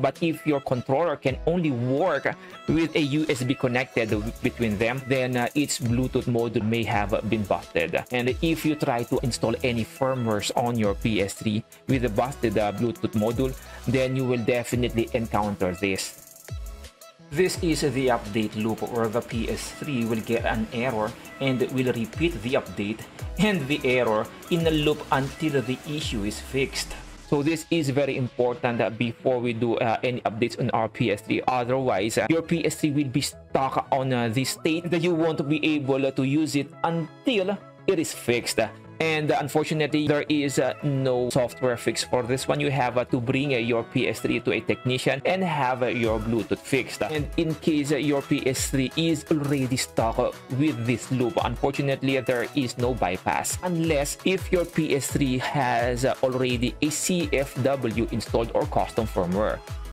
But if your controller can only work with a USB connected between them, then uh, its Bluetooth module may have been busted. And if you try to install any firmwares on your PS3 with a busted uh, Bluetooth module, then you will definitely encounter this. This is the update loop where the PS3 will get an error and will repeat the update and the error in a loop until the issue is fixed. So this is very important before we do uh, any updates on our PS3. Otherwise, uh, your PS3 will be stuck on uh, the state that you won't be able to use it until it is fixed and unfortunately there is uh, no software fix for this one. You have uh, to bring uh, your ps3 to a technician and have your bluetooth fixed. And in case your ps3 is already stuck with this loop unfortunately there is no bypass. Unless if your ps3 has already a cfw installed or custom firmware